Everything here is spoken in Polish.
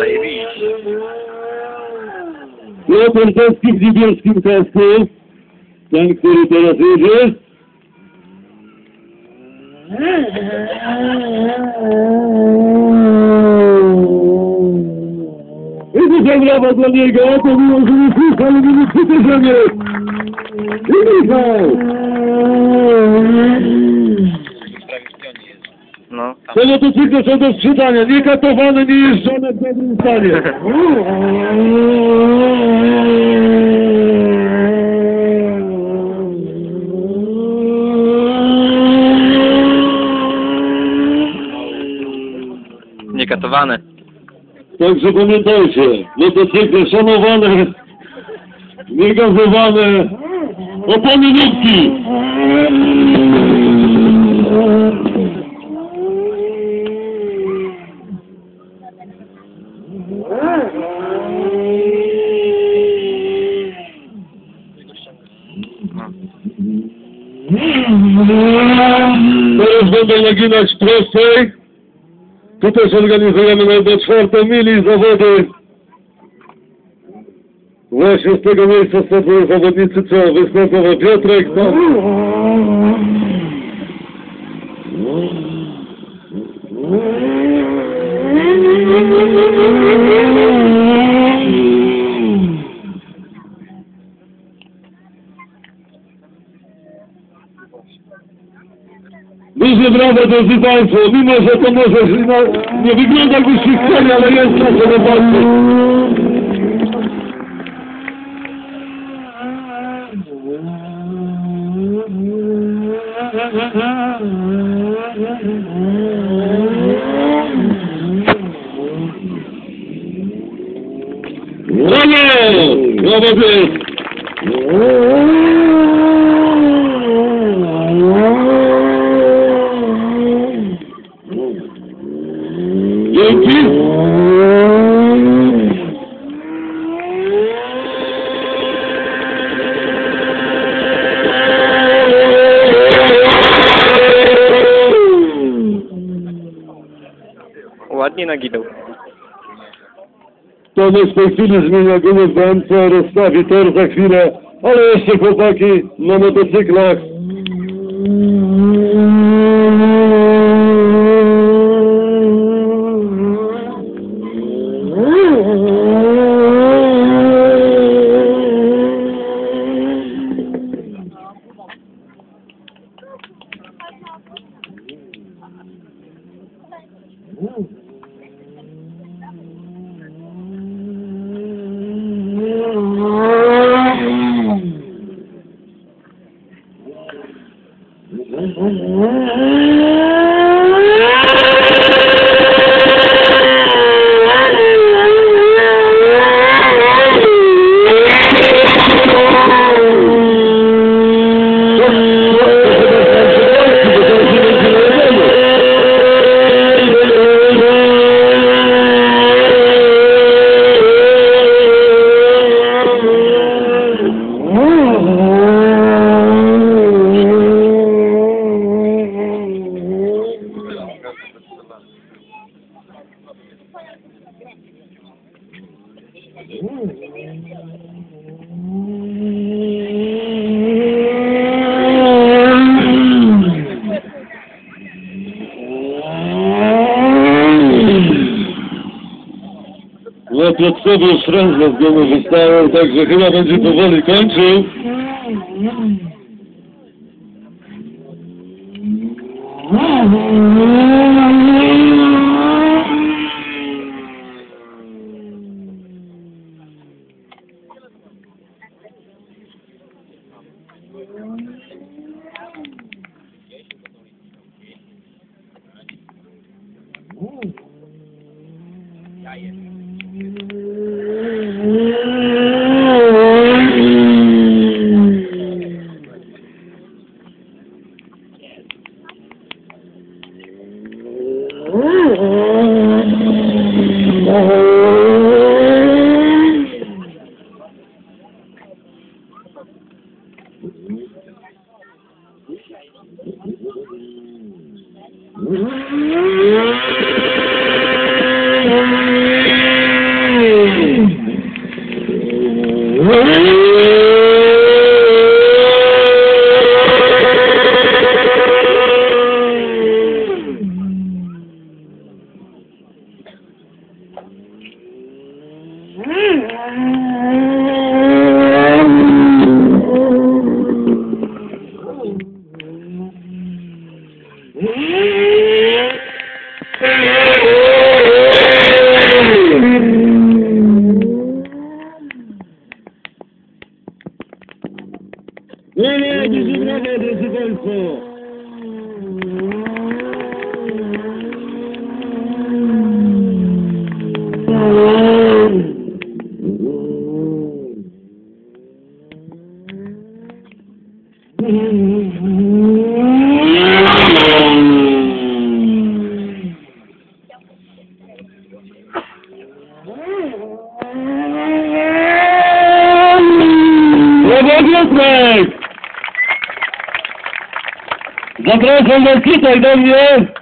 Zajebiście. No, ten polski w niebieskim kasku, ten, który teraz jedzie. I to zagrawa dla niego, to miło, że nie słyszał, nie słyszał, nie słyszał. Te motocykle są do sprzedania, nie katowane, nie jeżdżone w dobrym stanie. Niekatowane. Także pamiętajcie, motocykle szanowane, niegazowane, opony nutki. Teraz będą naginać prostej. Tu też organizujemy na czwartą mili zawody. Właśnie z tego miejsca startują zawodnicy, co wystartował Piotrek. No. Wyzebrane drodzy Państwo, mimo że to może nie wygląda jakbyśmy chcieli, ale jest na to zobaczcie. Brawo! Brawo, Dzięki! Ładnie naginął. Tomek w tej chwili zmienia w BMC, rozstawi tor za chwilę, ale jeszcze chłopaki na motocyklach. Ja przed sobą już raz was domu zostałem, także chyba będzie powoli kończył. Mm-hmm. Mm-hmm. Nereye yüzüne de residenso. Mm-hmm. Zapraszam na odcinek, dobrze?